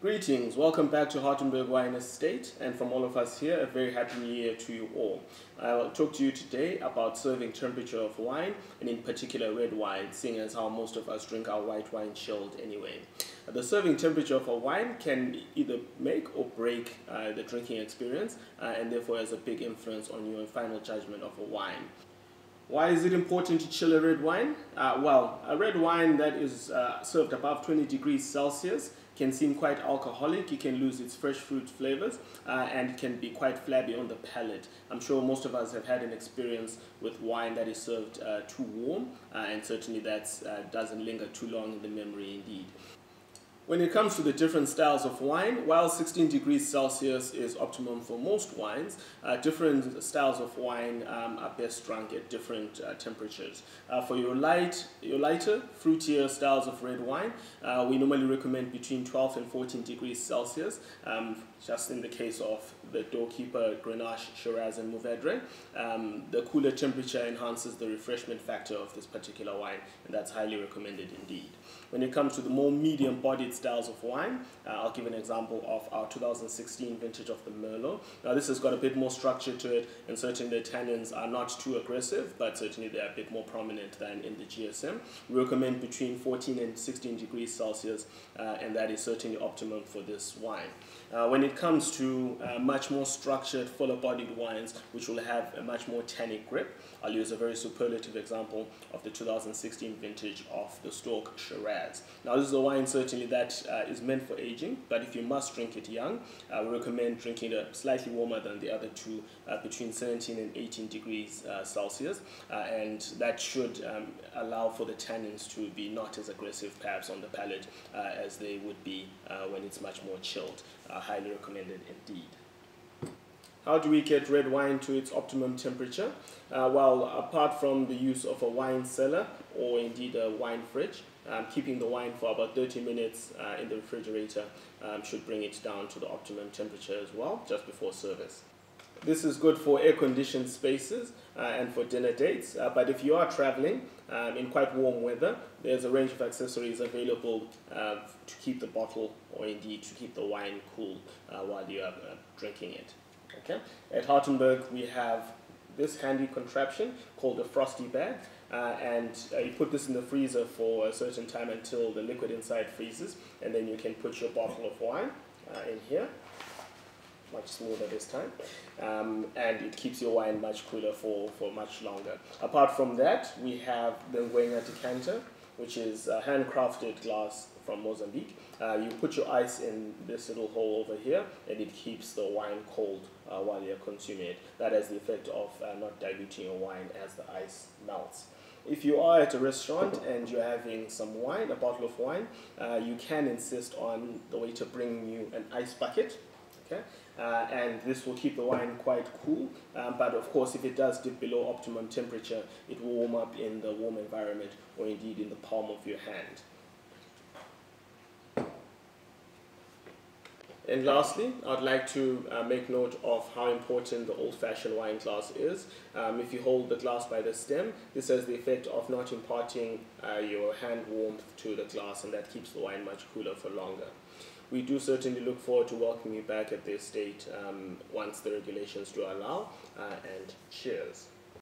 Greetings, welcome back to Hartenberg Wine Estate, and from all of us here, a very happy new year to you all. I'll talk to you today about serving temperature of wine, and in particular red wine, seeing as how most of us drink our white wine chilled anyway. The serving temperature of a wine can either make or break uh, the drinking experience, uh, and therefore has a big influence on your final judgment of a wine. Why is it important to chill a red wine? Uh, well, a red wine that is uh, served above 20 degrees Celsius can seem quite alcoholic, it can lose its fresh fruit flavors, uh, and can be quite flabby on the palate. I'm sure most of us have had an experience with wine that is served uh, too warm, uh, and certainly that uh, doesn't linger too long in the memory indeed. When it comes to the different styles of wine, while 16 degrees Celsius is optimum for most wines, uh, different styles of wine um, are best drunk at different uh, temperatures. Uh, for your light, your lighter, fruitier styles of red wine, uh, we normally recommend between 12 and 14 degrees Celsius, um, just in the case of the doorkeeper, Grenache, Shiraz, and Mourvedre. Um, the cooler temperature enhances the refreshment factor of this particular wine, and that's highly recommended indeed. When it comes to the more medium-bodied styles of wine. Uh, I'll give an example of our 2016 vintage of the Merlot. Now this has got a bit more structure to it and certainly the tannins are not too aggressive but certainly they're a bit more prominent than in the GSM. We recommend between 14 and 16 degrees Celsius uh, and that is certainly optimum for this wine. Uh, when it comes to uh, much more structured, fuller bodied wines, which will have a much more tannic grip, I'll use a very superlative example of the 2016 vintage of the Stork Shiraz. Now this is a wine certainly that uh, is meant for aging, but if you must drink it young, uh, we recommend drinking it slightly warmer than the other two, uh, between 17 and 18 degrees uh, Celsius, and that should um, allow for the tannins to be not as aggressive perhaps on the palate as they would be when it's much more chilled highly recommended indeed. How do we get red wine to its optimum temperature? Uh, well, apart from the use of a wine cellar or indeed a wine fridge, um, keeping the wine for about 30 minutes uh, in the refrigerator um, should bring it down to the optimum temperature as well, just before service. This is good for air-conditioned spaces uh, and for dinner dates, uh, but if you are traveling um, in quite warm weather, there's a range of accessories available uh, to keep the bottle or indeed to keep the wine cool uh, while you are uh, drinking it. Okay. At Hartenberg, we have this handy contraption called a frosty bag. Uh, and uh, you put this in the freezer for a certain time until the liquid inside freezes, and then you can put your bottle of wine uh, in here much smoother this time. Um, and it keeps your wine much cooler for, for much longer. Apart from that, we have the Ngwenya decanter, which is handcrafted glass from Mozambique. Uh, you put your ice in this little hole over here, and it keeps the wine cold uh, while you're consuming it. That has the effect of uh, not diluting your wine as the ice melts. If you are at a restaurant and you're having some wine, a bottle of wine, uh, you can insist on the waiter bringing you an ice bucket okay? Uh, and this will keep the wine quite cool, um, but of course if it does dip below optimum temperature, it will warm up in the warm environment or indeed in the palm of your hand. And lastly, I'd like to uh, make note of how important the old-fashioned wine glass is. Um, if you hold the glass by the stem, this has the effect of not imparting uh, your hand warmth to the glass and that keeps the wine much cooler for longer we do certainly look forward to welcoming you back at the estate um, once the regulations do allow. Uh, and cheers.